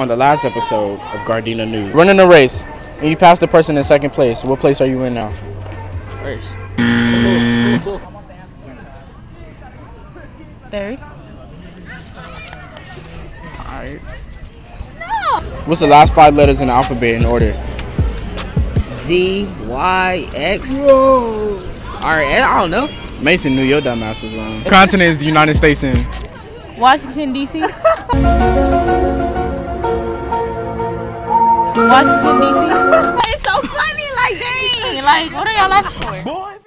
On the last episode of Gardena News, running a race, and you pass the person in second place. What place are you in now? First. Third. Alright. What's the last five letters in the alphabet in order? Z Y X. Whoa. All right, I don't know. Mason knew your dumbass was wrong. Continent is the United States in. Washington D.C. Washington D.C. it's so funny, like dang, like what are y'all laughing for?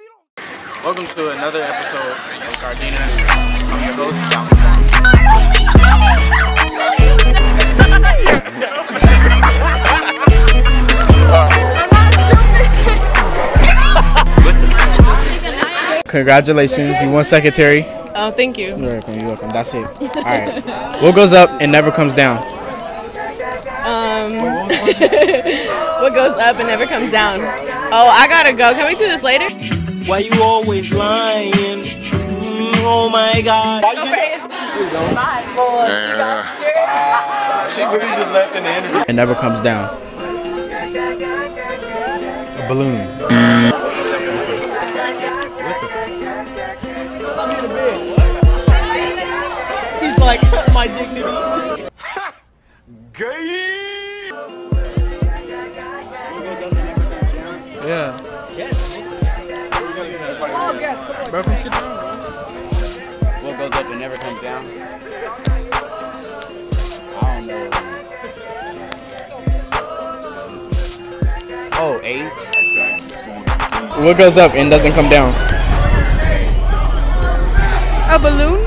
Welcome to another episode of Gardena News. I'm your host, John. Congratulations, you won secretary. Oh, thank you. You're welcome, you're welcome. That's it. Alright. What goes up and never comes down? Um, what goes up and never comes down? Oh, I gotta go. Can we do this later? Why you always lying? Mm, oh my god. Go first. Bye, boy. She got scared. Really just left in the interview. It never comes down. Balloons. He's like, my dignity. Yeah. Bro, come sit down, bro. What goes up and never comes down? I don't know. Oh, eight. What goes up and doesn't come down? A balloon?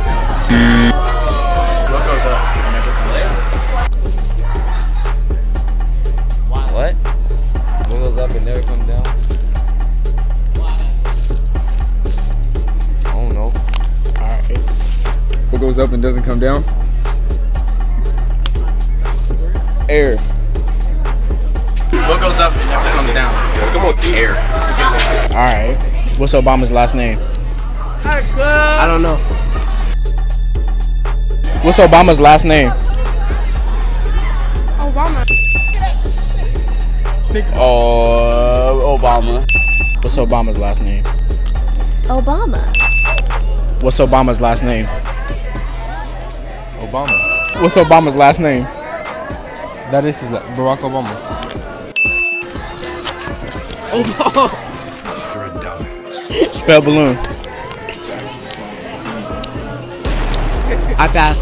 Goes up and doesn't come down? Air. What goes up and never comes down? Come on, air. Alright. What's Obama's last name? I don't know. What's Obama's last name? Obama. Oh, Obama. What's Obama's last name? Obama. What's Obama's last name? Obama. What's Obama's last name? That is his la- Barack Obama. Oh, Spell balloon. I pass.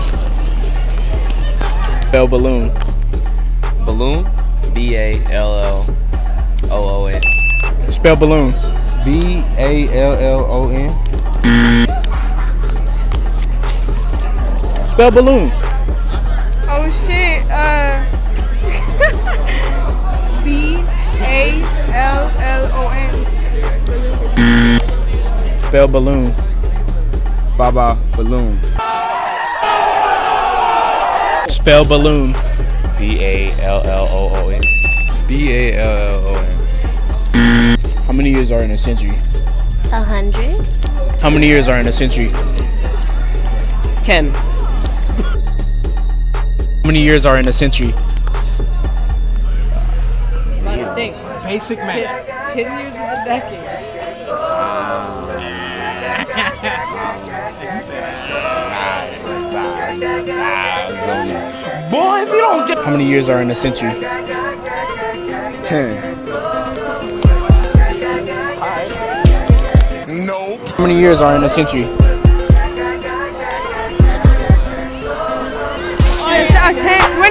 Spell balloon. Balloon. B A L L O O N. Spell balloon. B A L L O N. Spell balloon. Oh shit. Uh. B A L L O N. Spell balloon. Baba Balloon. Spell balloon. B A L L O O N. B A L L O N. How many years are in a century? A hundred. How many years are in a century? Ten. How many years are in a century? Let me think. Basic math. Ten, ten years is a decade. Boy, if you don't get How many years are in a century? Ten. Nope. How many years are in a century?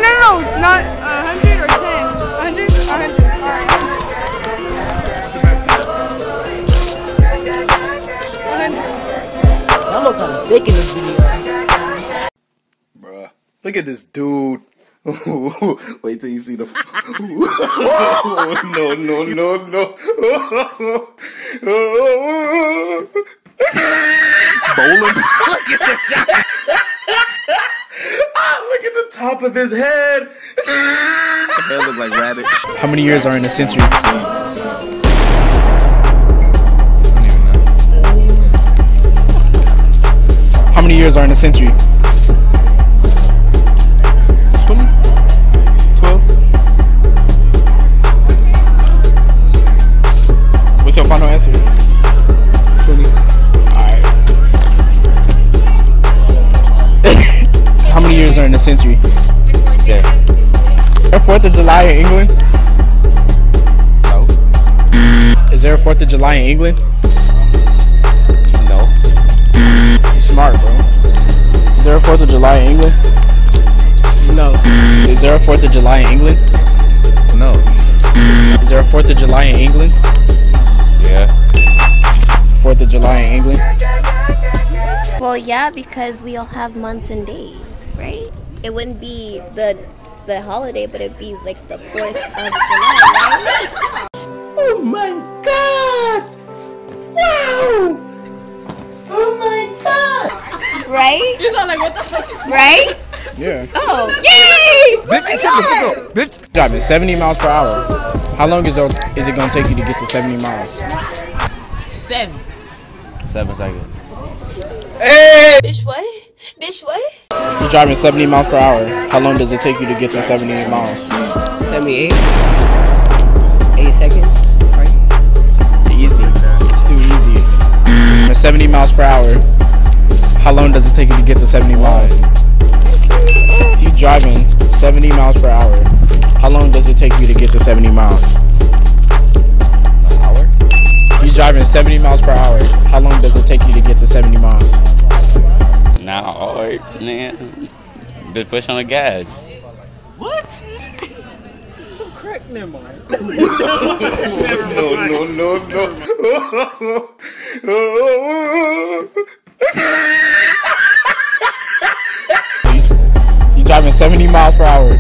No, no, no, not a hundred or ten. A hundred, a hundred. All right. A hundred. I look kind of thick in this video. Bruh. Look at this dude. Wait till you see the. no, no, no, no. Bowling. look at the shot. ah, look at the top of his head. His head look like rabbit. How many years are in a century? How many years are in a century? In England? No. Is there a 4th of July in England? No. You smart, bro. Is there a 4th of July in England? No. Is there a 4th of July in England? No. Is there a 4th of July in England? Yeah. 4th of July in England? Well, yeah, because we all have months and days, right? It wouldn't be the the holiday, but it'd be like the 4th of July, right? Oh my god! Wow! Oh my god! Right? You're not like, what the fuck? Right? Yeah. Oh, yay! Driving 70 miles per hour. How long is it, is it going to take you to get to 70 miles? Seven. Seven seconds. Bitch, what? Bitch, what? You're driving 70 miles per hour. How long does it take you to get to 70 miles? 78. 8 seconds. Right? Easy. It's too easy. At 70 miles per hour, how long does it take you to get to 70 miles? If you're driving 70 miles per hour, how long does it take you to get to 70 miles? An hour? If you're driving 70 miles per hour, how long does it take you to get to 70 miles? Nah, alright, man. Good push on the gas. What? so crack, never mind. no, no, no, no. You're driving 70 miles per hour.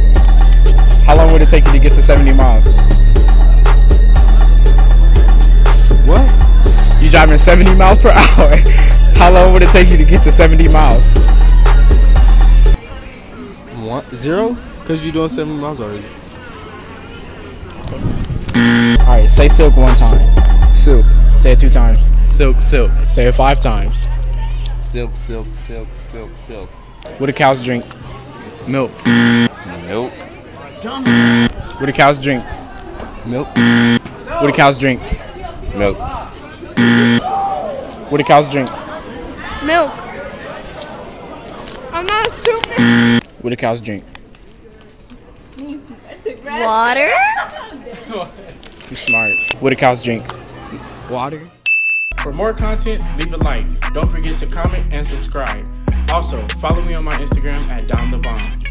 How long would it take you to get to 70 miles? What? You're driving 70 miles per hour. How long would it take you to get to 70 miles? One zero? Cause you're doing 70 miles already. All right, say silk one time. Silk. Say it two times. Silk, silk. Say it five times. Silk, silk, silk, silk, silk. What do cows drink? Milk. Milk. What do cows drink? Milk. What do cows drink? Milk. What do cows drink? Milk. I'm not stupid. What do cows drink? Water? You're smart. What do cows drink? Water. For more content, leave a like. Don't forget to comment and subscribe. Also, follow me on my Instagram at DomThabom.